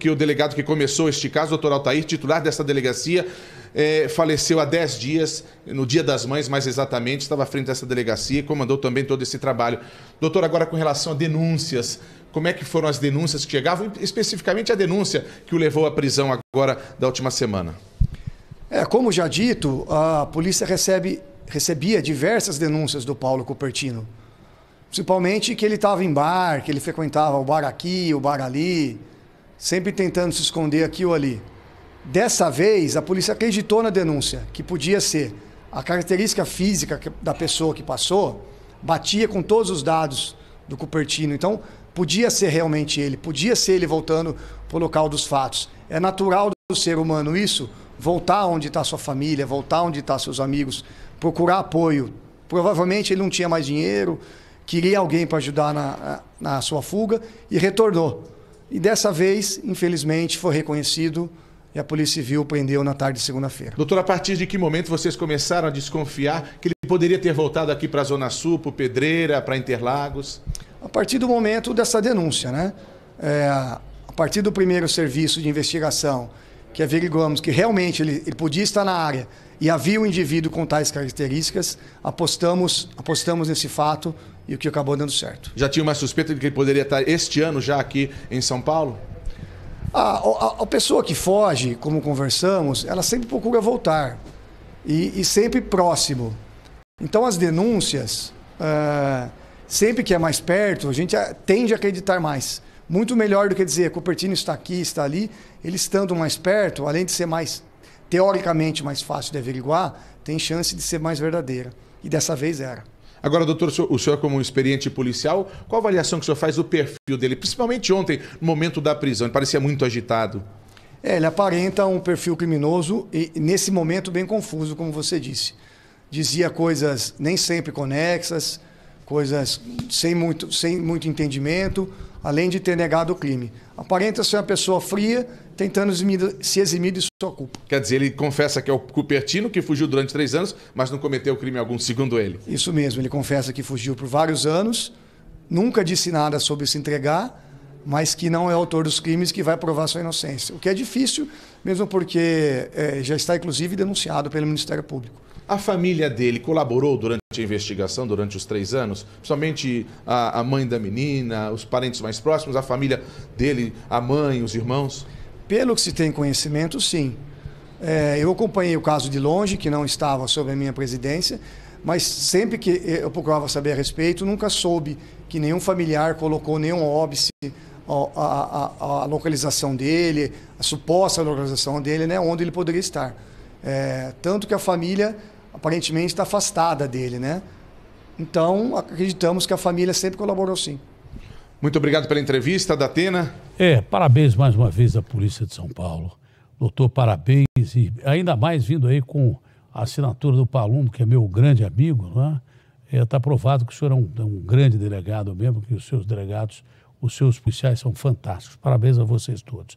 que o delegado que começou este caso, doutor Altair, titular dessa delegacia, é, faleceu há 10 dias, no Dia das Mães, mais exatamente, estava à frente dessa delegacia e comandou também todo esse trabalho. Doutor, agora com relação a denúncias, como é que foram as denúncias que chegavam, especificamente a denúncia que o levou à prisão agora da última semana? É, como já dito, a polícia recebe, recebia diversas denúncias do Paulo Cupertino. Principalmente que ele estava em bar, que ele frequentava o bar aqui, o bar ali, sempre tentando se esconder aqui ou ali. Dessa vez, a polícia acreditou na denúncia, que podia ser a característica física da pessoa que passou, batia com todos os dados do Cupertino. Então, podia ser realmente ele, podia ser ele voltando para o local dos fatos. É natural do ser humano isso, voltar onde está sua família, voltar onde estão tá seus amigos, procurar apoio. Provavelmente ele não tinha mais dinheiro, queria alguém para ajudar na, na sua fuga e retornou. E dessa vez, infelizmente, foi reconhecido e a Polícia Civil prendeu na tarde de segunda-feira. Doutor, a partir de que momento vocês começaram a desconfiar que ele poderia ter voltado aqui para a Zona Sul, para Pedreira, para Interlagos? A partir do momento dessa denúncia, né? É, a partir do primeiro serviço de investigação que averiguamos que realmente ele, ele podia estar na área e havia um indivíduo com tais características, apostamos, apostamos nesse fato e o que acabou dando certo. Já tinha uma suspeita de que ele poderia estar este ano já aqui em São Paulo? A, a, a pessoa que foge, como conversamos, ela sempre procura voltar e, e sempre próximo. Então as denúncias, uh, sempre que é mais perto, a gente tende a acreditar mais muito melhor do que dizer Cupertino está aqui, está ali. Ele estando mais perto, além de ser mais teoricamente mais fácil de averiguar, tem chance de ser mais verdadeira. E dessa vez era. Agora, doutor, o senhor, como um experiente policial, qual a avaliação que o senhor faz do perfil dele, principalmente ontem, no momento da prisão? Ele parecia muito agitado. É, ele aparenta um perfil criminoso e, nesse momento, bem confuso, como você disse. Dizia coisas nem sempre conexas, coisas sem muito, sem muito entendimento, além de ter negado o crime. Aparenta ser uma pessoa fria, tentando se eximir de sua culpa. Quer dizer, ele confessa que é o Cupertino que fugiu durante três anos, mas não cometeu crime algum, segundo ele. Isso mesmo, ele confessa que fugiu por vários anos, nunca disse nada sobre se entregar, mas que não é autor dos crimes que vai provar sua inocência. O que é difícil, mesmo porque é, já está inclusive denunciado pelo Ministério Público. A família dele colaborou durante a investigação, durante os três anos? Somente a, a mãe da menina, os parentes mais próximos, a família dele, a mãe, os irmãos? Pelo que se tem conhecimento, sim. É, eu acompanhei o caso de longe, que não estava sob a minha presidência, mas sempre que eu procurava saber a respeito, nunca soube que nenhum familiar colocou nenhum óbice a, localização dele, a suposta localização dele, né, onde ele poderia estar. É, tanto que a família aparentemente está afastada dele, né? Então, acreditamos que a família sempre colaborou sim. Muito obrigado pela entrevista, Datena. É, parabéns mais uma vez à Polícia de São Paulo. Doutor, parabéns e ainda mais vindo aí com a assinatura do Palumbo, que é meu grande amigo, não é? Está é, provado que o senhor é um, é um, grande delegado mesmo, que os seus delegados, os seus policiais são fantásticos. Parabéns a vocês todos.